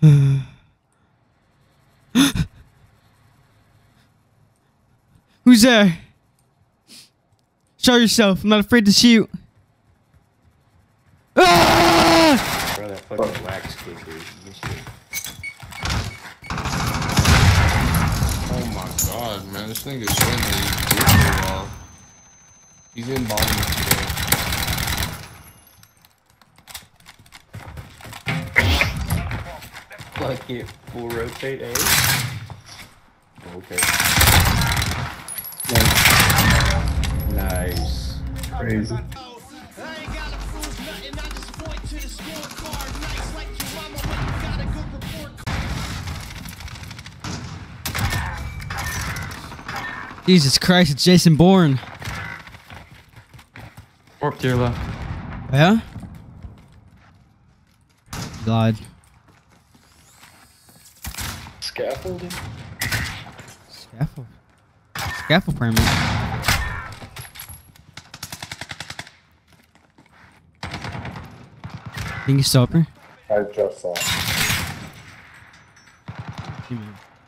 Who's there? Show yourself. I'm not afraid to shoot. Ah! Oh my god, man. This showing me he's. He's in bottom today. Fuck it. Full rotate, eh? Okay. Nice. Crazy. Jesus Christ, it's Jason Bourne. Warp to your left. Yeah? God. Scaffolding? Scaffold. Scaffold permit. Think he's sober? I just saw.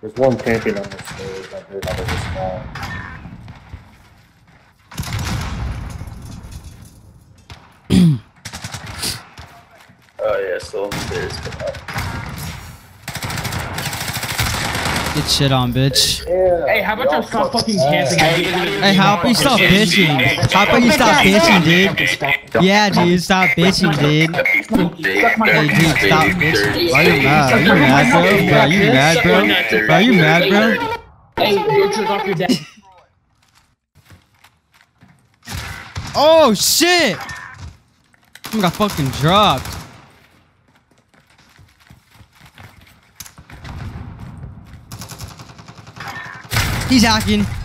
There's one camping on the stairs. I heard out of the spawn. Oh yeah, still on the stairs. Get shit on, bitch. Hey, how about you stop fucking camping? Hey, how about you stop bitching? How about you stop bitching, dude? Yeah, dude, stop bitching, dude. Hey, dude, stop bitching. Why you mad? Are you mad, bro? Bro, you mad, bro? Bro, you mad, bro? Hey, your trick off your dad. Oh, shit! I got fucking dropped. He's hacking.